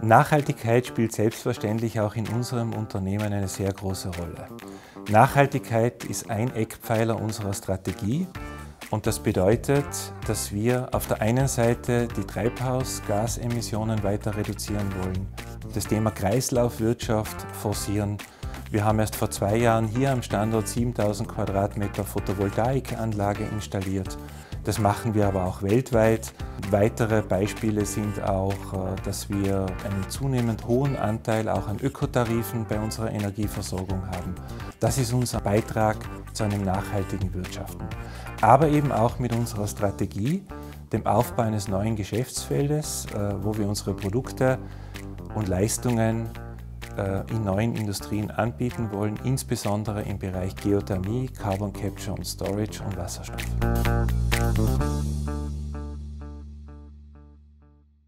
Nachhaltigkeit spielt selbstverständlich auch in unserem Unternehmen eine sehr große Rolle. Nachhaltigkeit ist ein Eckpfeiler unserer Strategie und das bedeutet, dass wir auf der einen Seite die Treibhausgasemissionen weiter reduzieren wollen, das Thema Kreislaufwirtschaft forcieren. Wir haben erst vor zwei Jahren hier am Standort 7000 Quadratmeter Photovoltaikanlage installiert. Das machen wir aber auch weltweit. Weitere Beispiele sind auch, äh, dass wir einen zunehmend hohen Anteil auch an Ökotarifen bei unserer Energieversorgung haben. Das ist unser Beitrag zu einem nachhaltigen Wirtschaften. Aber eben auch mit unserer Strategie, dem Aufbau eines neuen Geschäftsfeldes, äh, wo wir unsere Produkte und Leistungen in neuen Industrien anbieten wollen, insbesondere im Bereich Geothermie, Carbon Capture und Storage und Wasserstoff.